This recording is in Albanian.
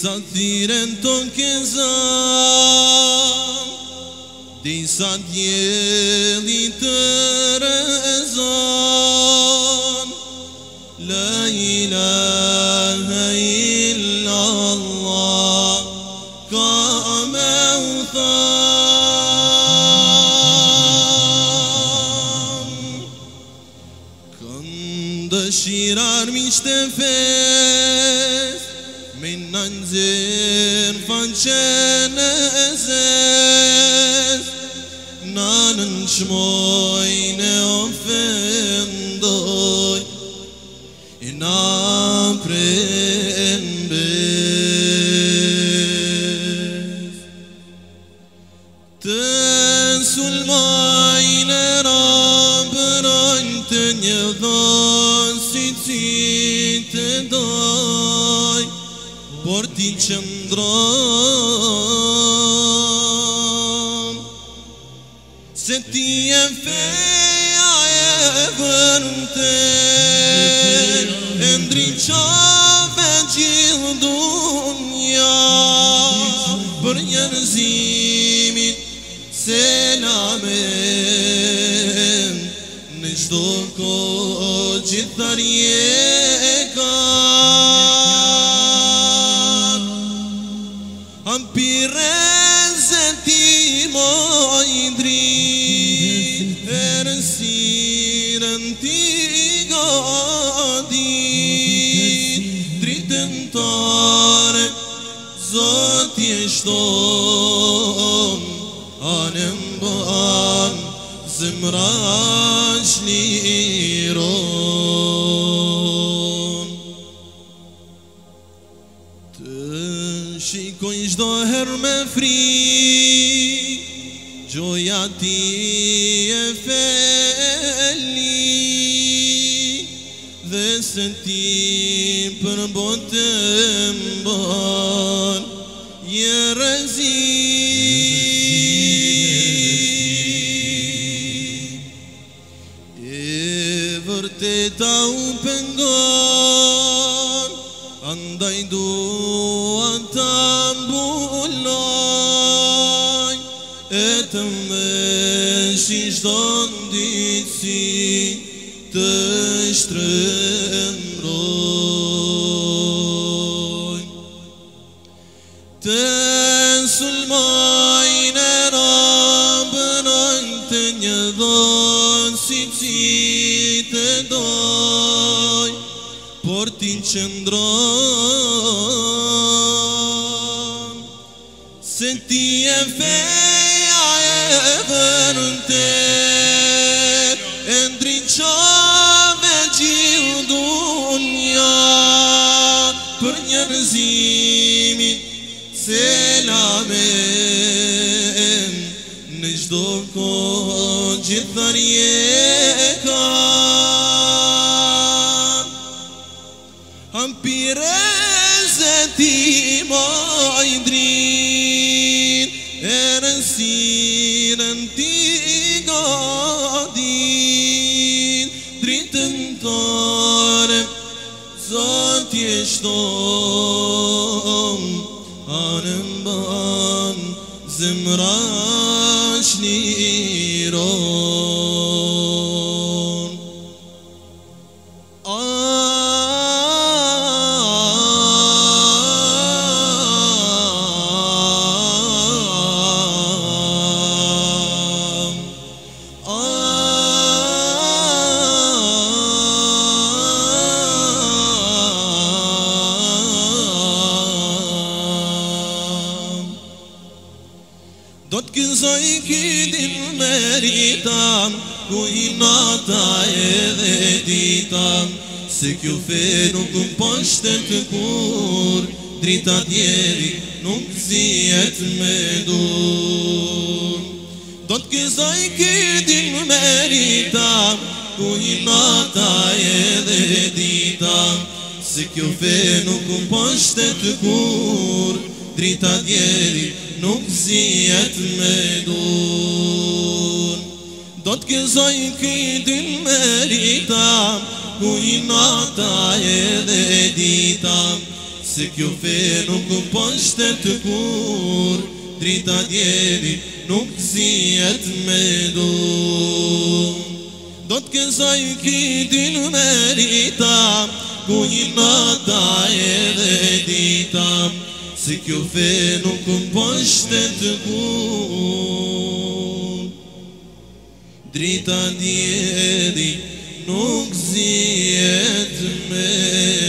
Satire ton keza Din sad jeli të rezon La ilaha illa Ka me u tham Këndë shirar mishte fes Min në nëzirë Në qmoj në ofendoj Në apre në brez Të sulmaj në rëmbërën Të një dënsit si të doj Bërë ti që Se ti e feja e vërën të E ndrinë qave gjithë dunja Për njërzimin se në amen Në gjithë do ko gjithë të rje e ka Ampire zë ti mojë ndrinë shton Anëm bo anë Zëmra një i Të shikoj shdo her me fri Gjoja ti e feli Dhe sentim ti botë të ta u pëngon Andaj do të mbulloj E të me shishton ditë si të shtrej qëndron Se ti e feja e vërën të E ndrinë qove gjithë dunja Për njërzimin se njërzimin مشتوم آنم آن زمراش نیرو Sot të këzaj këti më meritam Ku himnata e dhe ditam Se kjo fe nuk pështet të kur Drita djeri nuk ziet me dur Do të këzaj këti më meritam Ku himnata e dhe ditam Se kjo fe nuk pështet të kur Drita djeri nuk Nuk si jetë me dunë Do t'kezoj k'i dynë meritam K'u një nata e dhe ditam Se kjo fe nuk pështë të kur Drita djeri nuk zijet me dunë Do t'kezoj k'i dynë meritam K'u një nata e dhe ditam Si kjo fe nuk më të kur Drita djedi nuk zjetë me